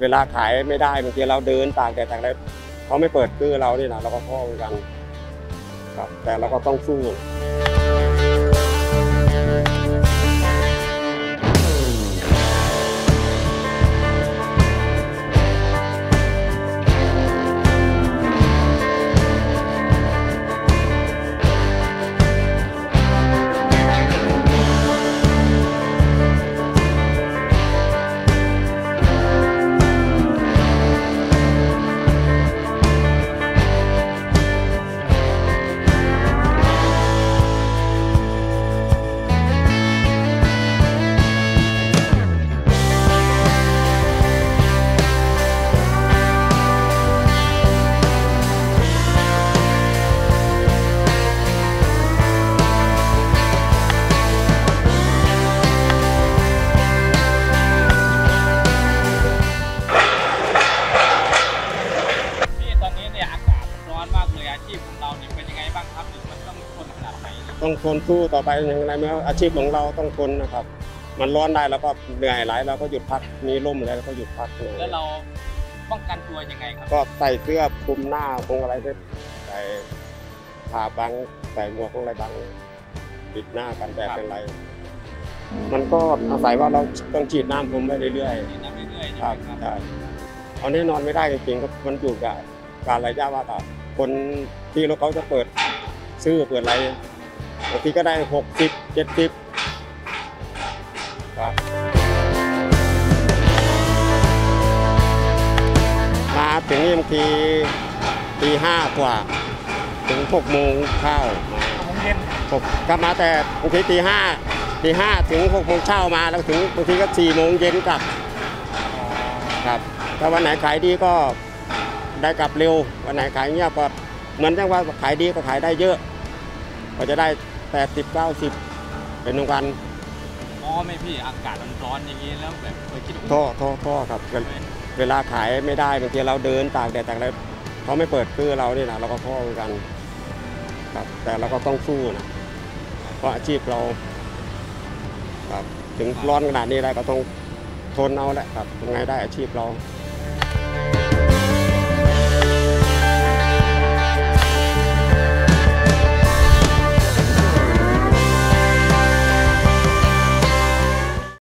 เวลาขายไม่ได้บางทีเราเดินตากแดดตางแล้วเขาไม่เปิดคือเราเนี่ยนะเราก็ท้อเหมือนกันครับแต่เราก็ต้องสู้ บ้างครับหรือมันต้องทนขนาดไหนต้องทนสู้ต่อไปอย่างไรไหมว่าอาชีพของเราต้องทนนะครับ มันร้อนได้แล้วก็เหนื่อยหลายเราก็หยุดพักมีร่มอะไรเราก็หยุดพักเลยแล้วเราป้องกันตัวยังไงครับ ก็ใส่เสื้อคลุมหน้าคงอะไรได้ใส่ผ้าบังใส่หมวกคงอะไรบังปิดหน้ากันแดดเป็นไร มันก็อาศัยว่าเราต้องฉีดน้ำผมไปเรื่อยนี่นับเรื่อยๆๆใช่ครับไหมครับใช่ตอนนี้นอนไม่ได้จริงๆครับมันอยู่กับการระยะว่าแบบคน ที่รถเขาจะเปิดซื้อเปิดอะไรบางทีก็ได้หกสิบเจ็ดสิบครับมาถึงนี่บางทีตีห้ากว่า ถึงหกโมงเข้ามาผมเย็นผมกลับมาแต่บางทีตีห้าตีห้าถึงหกโมงเช้ามาแล้วถึงบางทีก็สี่โมงเย็นกลับครับถ้าวันไหนขายดีก็ได้กลับเร็ว วันไหนขายเงียบก็ เหมือนจังว่าขายดีก็ขายได้เยอะ ก็จะได้แปดสิบเก้าสิบเป็นหนึ่งวันอ๋อไม่พี่อากาศมันร้อนอย่างนี้แล้วแบบเคยคิดว่าท่อท่อท่อครับ เวลเวลาขายไม่ได้บางทีเราเดินตากแดดตากอะไรเขาไม่เปิดคือเรานี่นะเราก็ท้อเหมือนกันครับ แต่เราก็ต้องสู้นะเพราะอาชีพเรา ครับ ถึงร้อนขนาดนี้ได้ก็ต้องทนเอาแหละครับยังไงได้อาชีพเราค